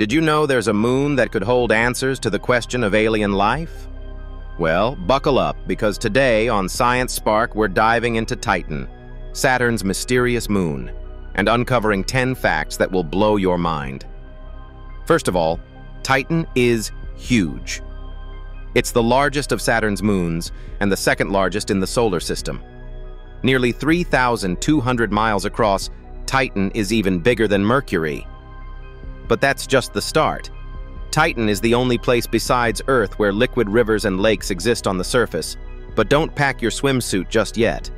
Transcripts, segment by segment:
Did you know there's a moon that could hold answers to the question of alien life? Well, buckle up, because today on Science Spark we're diving into Titan, Saturn's mysterious moon, and uncovering 10 facts that will blow your mind. First of all, Titan is huge. It's the largest of Saturn's moons and the second largest in the solar system. Nearly 3,200 miles across, Titan is even bigger than Mercury. But that's just the start. Titan is the only place besides Earth where liquid rivers and lakes exist on the surface. But don't pack your swimsuit just yet.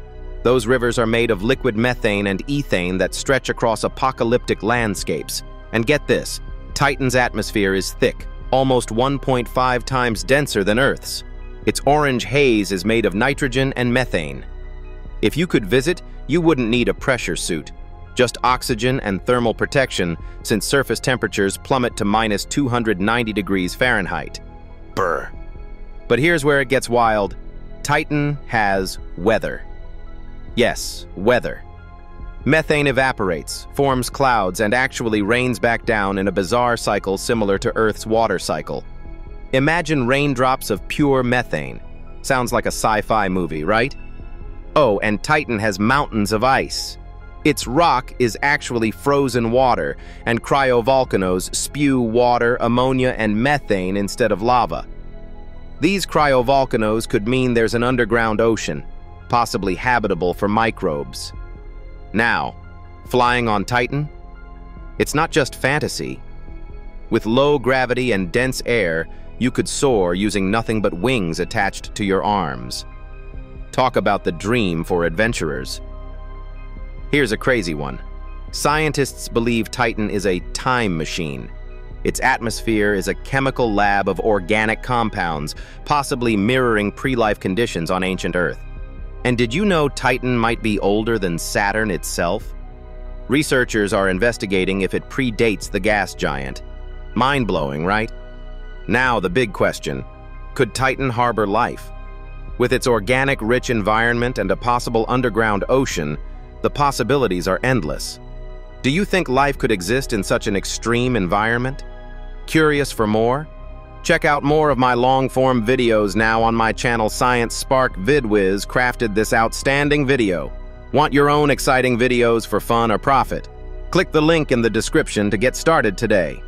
Those rivers are made of liquid methane and ethane that stretch across apocalyptic landscapes. And get this, Titan's atmosphere is thick, almost 1.5 times denser than Earth's. Its orange haze is made of nitrogen and methane. If you could visit, you wouldn't need a pressure suit, just oxygen and thermal protection since surface temperatures plummet to minus 290 degrees Fahrenheit. Brr. But here's where it gets wild. Titan has weather. Yes, weather. Methane evaporates, forms clouds, and actually rains back down in a bizarre cycle similar to Earth's water cycle. Imagine raindrops of pure methane. Sounds like a sci-fi movie, right? Oh, and Titan has mountains of ice. Its rock is actually frozen water, and cryovolcanoes spew water, ammonia, and methane instead of lava. These cryovolcanoes could mean there's an underground ocean, possibly habitable for microbes. Now, flying on Titan? It's not just fantasy. With low gravity and dense air, you could soar using nothing but wings attached to your arms. Talk about the dream for adventurers. Here's a crazy one. Scientists believe Titan is a time machine. Its atmosphere is a chemical lab of organic compounds, possibly mirroring pre-life conditions on ancient Earth. And did you know Titan might be older than Saturn itself? Researchers are investigating if it predates the gas giant. Mind-blowing, right? Now the big question, could Titan harbor life? With its organic-rich environment and a possible underground ocean, the possibilities are endless. Do you think life could exist in such an extreme environment? Curious for more? Check out more of my long-form videos now on my channel Science Spark VidWiz crafted this outstanding video. Want your own exciting videos for fun or profit? Click the link in the description to get started today.